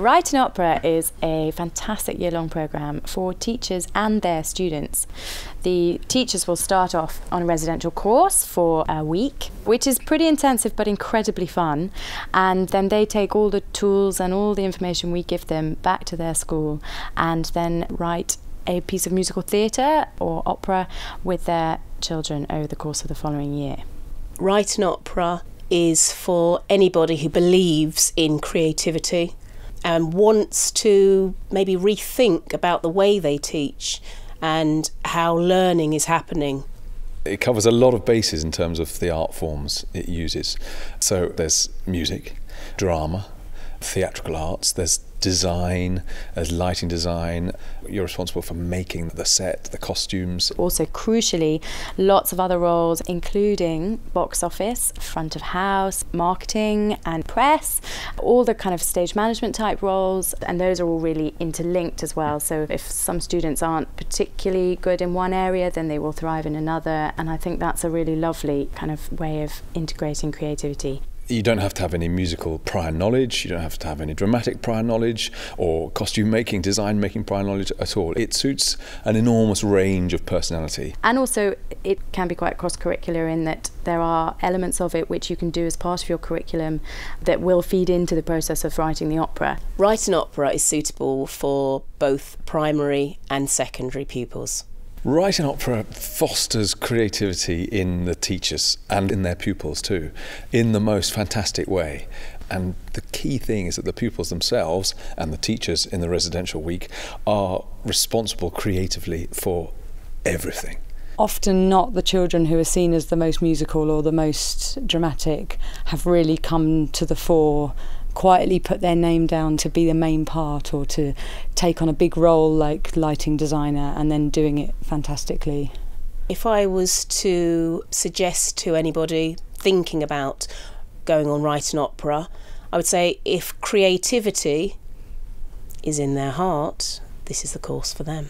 Write an Opera is a fantastic year long programme for teachers and their students. The teachers will start off on a residential course for a week, which is pretty intensive but incredibly fun. And then they take all the tools and all the information we give them back to their school and then write a piece of musical theatre or opera with their children over the course of the following year. Write an Opera is for anybody who believes in creativity and wants to maybe rethink about the way they teach and how learning is happening. It covers a lot of bases in terms of the art forms it uses. So there's music, drama, theatrical arts, there's design, as lighting design. You're responsible for making the set, the costumes. Also, crucially, lots of other roles, including box office, front of house, marketing, and press, all the kind of stage management type roles, and those are all really interlinked as well. So, if some students aren't particularly good in one area, then they will thrive in another, and I think that's a really lovely kind of way of integrating creativity you don't have to have any musical prior knowledge, you don't have to have any dramatic prior knowledge or costume making, design making prior knowledge at all. It suits an enormous range of personality. And also, it can be quite cross curricular in that there are elements of it which you can do as part of your curriculum that will feed into the process of writing the opera. Write an opera is suitable for both primary and secondary pupils. Writing opera fosters creativity in the teachers and in their pupils too, in the most fantastic way. And the key thing is that the pupils themselves and the teachers in the residential week are responsible creatively for everything. Often, not the children who are seen as the most musical or the most dramatic have really come to the fore quietly put their name down to be the main part or to take on a big role like lighting designer and then doing it fantastically. If I was to suggest to anybody thinking about going on write an opera, I would say if creativity is in their heart, this is the course for them.